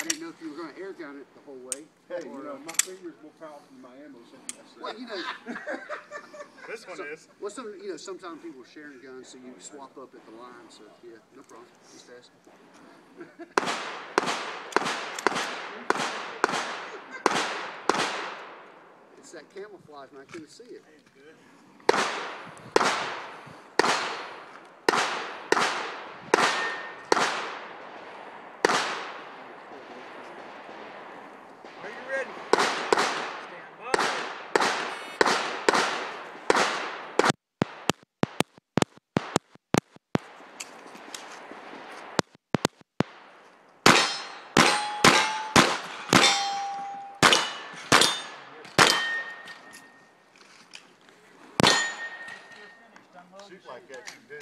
I didn't know if you were gonna air gun it the whole way. Hey, you know, uh, my fingers more powerful than my ammo something. Well, you know, This one is. well, some, you know, sometimes people are sharing guns, so you swap up at the line, so, yeah, no problem, just asking. It's that camouflage, man, I couldn't see it. Shoot like that, you did.